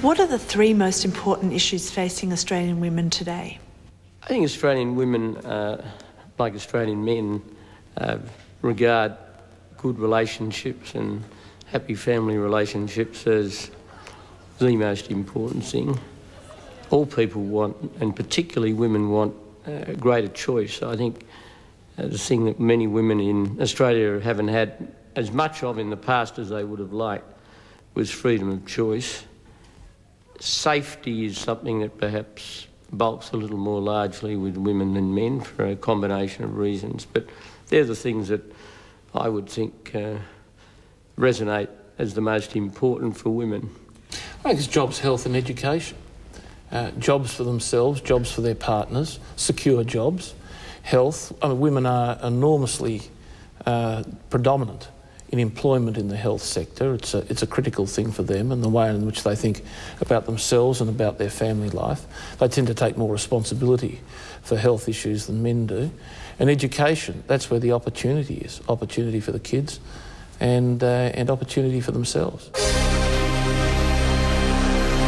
What are the three most important issues facing Australian women today? I think Australian women, uh, like Australian men, uh, regard good relationships and happy family relationships as the most important thing. All people want, and particularly women want, uh, greater choice. I think uh, the thing that many women in Australia haven't had as much of in the past as they would have liked was freedom of choice. Safety is something that perhaps bulks a little more largely with women than men for a combination of reasons, but they're the things that I would think uh, resonate as the most important for women. I think it's jobs, health, and education. Uh, jobs for themselves, jobs for their partners, secure jobs, health. I mean, women are enormously uh, predominant in employment in the health sector. It's a, it's a critical thing for them and the way in which they think about themselves and about their family life. They tend to take more responsibility for health issues than men do. And education, that's where the opportunity is opportunity for the kids and, uh, and opportunity for themselves.